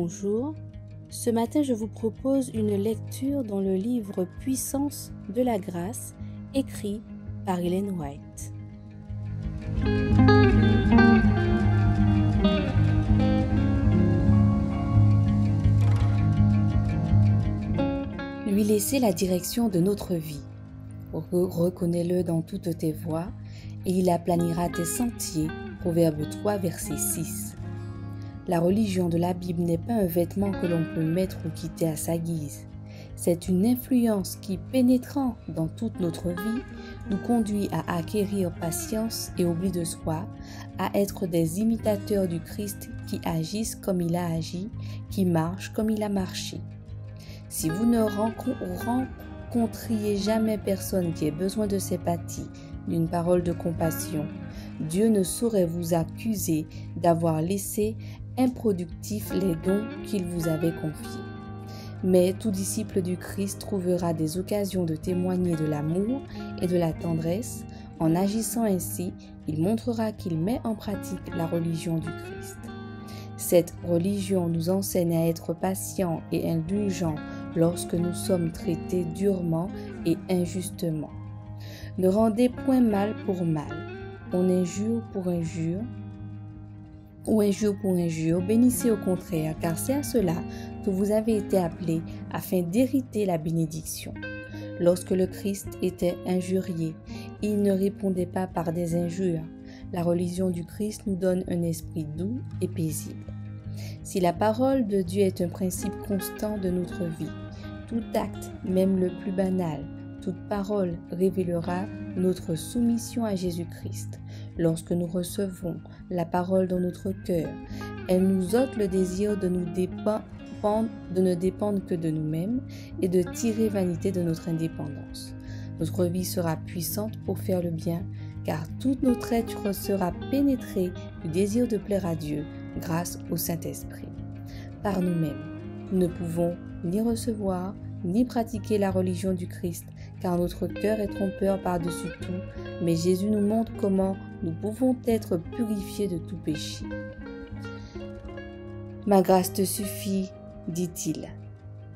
Bonjour. Ce matin, je vous propose une lecture dans le livre Puissance de la grâce, écrit par Hélène White. Lui laisser la direction de notre vie. Reconnais-le dans toutes tes voies, et il aplanira tes sentiers. Proverbe 3, verset 6. La religion de la Bible n'est pas un vêtement que l'on peut mettre ou quitter à sa guise. C'est une influence qui, pénétrant dans toute notre vie, nous conduit à acquérir patience et oubli de soi, à être des imitateurs du Christ qui agissent comme il a agi, qui marchent comme il a marché. Si vous ne rencontriez jamais personne qui ait besoin de sympathie, d'une parole de compassion, Dieu ne saurait vous accuser d'avoir laissé improductifs les dons qu'il vous avait confiés. Mais tout disciple du Christ trouvera des occasions de témoigner de l'amour et de la tendresse. En agissant ainsi, il montrera qu'il met en pratique la religion du Christ. Cette religion nous enseigne à être patients et indulgents lorsque nous sommes traités durement et injustement. Ne rendez point mal pour mal, on injure pour injure, ou injure pour injure, bénissez au contraire, car c'est à cela que vous avez été appelés afin d'hériter la bénédiction. Lorsque le Christ était injurié, il ne répondait pas par des injures. La religion du Christ nous donne un esprit doux et paisible. Si la parole de Dieu est un principe constant de notre vie, tout acte, même le plus banal, toute parole révélera notre soumission à Jésus-Christ. Lorsque nous recevons la parole dans notre cœur, elle nous ôte le désir de, nous ne dépendre que de nous-mêmes et de tirer vanité de notre indépendance. Notre vie sera puissante pour faire le bien, car toute notre être sera pénétrée du désir de plaire à Dieu grâce au Saint-Esprit. Par nous-mêmes, nous ne pouvons ni recevoir ni pratiquer la religion du Christ car notre cœur est trompeur par-dessus tout, mais Jésus nous montre comment nous pouvons être purifiés de tout péché. Ma grâce te suffit, dit-il.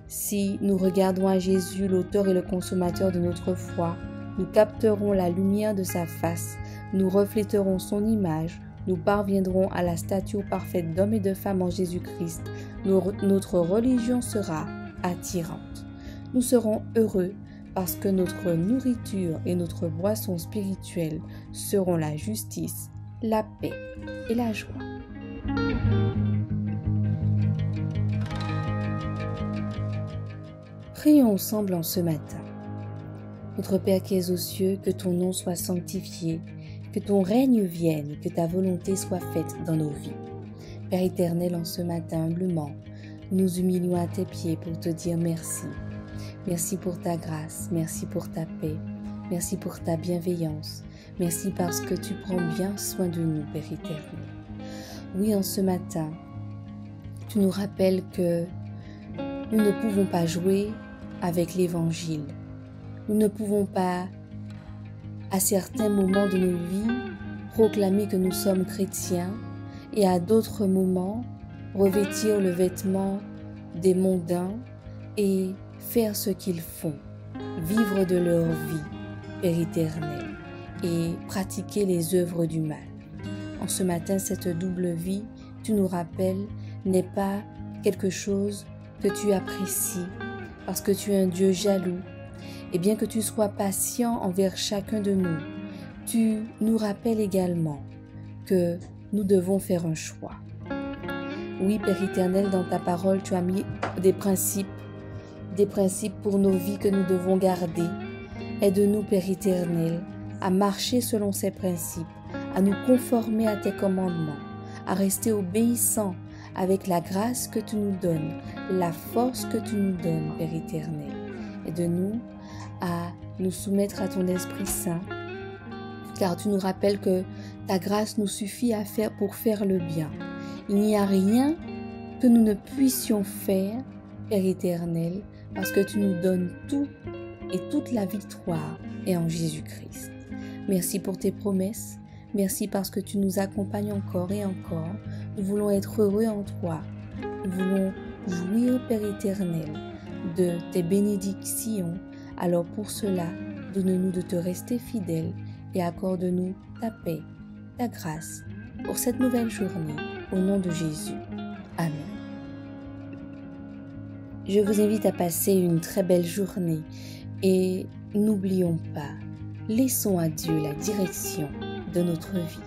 Si nous regardons à Jésus, l'auteur et le consommateur de notre foi, nous capterons la lumière de sa face, nous refléterons son image, nous parviendrons à la stature parfaite d'homme et de femme en Jésus-Christ. Notre religion sera attirante. Nous serons heureux parce que notre nourriture et notre boisson spirituelle seront la justice, la paix et la joie. Prions ensemble en ce matin. Notre Père qui es aux cieux, que ton nom soit sanctifié, que ton règne vienne, que ta volonté soit faite dans nos vies. Père éternel, en ce matin, humblement, nous humilions à tes pieds pour te dire merci Merci pour ta grâce, merci pour ta paix, merci pour ta bienveillance, merci parce que tu prends bien soin de nous, Père éternel. Oui, en ce matin, tu nous rappelles que nous ne pouvons pas jouer avec l'Évangile. Nous ne pouvons pas, à certains moments de nos vies, proclamer que nous sommes chrétiens et à d'autres moments, revêtir le vêtement des mondains et faire ce qu'ils font, vivre de leur vie, Père éternel, et pratiquer les œuvres du mal. En ce matin, cette double vie, tu nous rappelles, n'est pas quelque chose que tu apprécies, parce que tu es un Dieu jaloux, et bien que tu sois patient envers chacun de nous, tu nous rappelles également que nous devons faire un choix. Oui, Père éternel, dans ta parole, tu as mis des principes des principes pour nos vies que nous devons garder. Aide-nous, Père éternel, à marcher selon ces principes, à nous conformer à tes commandements, à rester obéissants avec la grâce que tu nous donnes, la force que tu nous donnes, Père éternel. Aide-nous à nous soumettre à ton Esprit Saint, car tu nous rappelles que ta grâce nous suffit à faire pour faire le bien. Il n'y a rien que nous ne puissions faire, Père éternel, parce que tu nous donnes tout et toute la victoire est en Jésus-Christ. Merci pour tes promesses. Merci parce que tu nous accompagnes encore et encore. Nous voulons être heureux en toi. nous voulons jouir, Père éternel, de tes bénédictions. Alors pour cela, donne-nous de te rester fidèle et accorde-nous ta paix, ta grâce pour cette nouvelle journée. Au nom de Jésus. Amen. Je vous invite à passer une très belle journée et n'oublions pas, laissons à Dieu la direction de notre vie.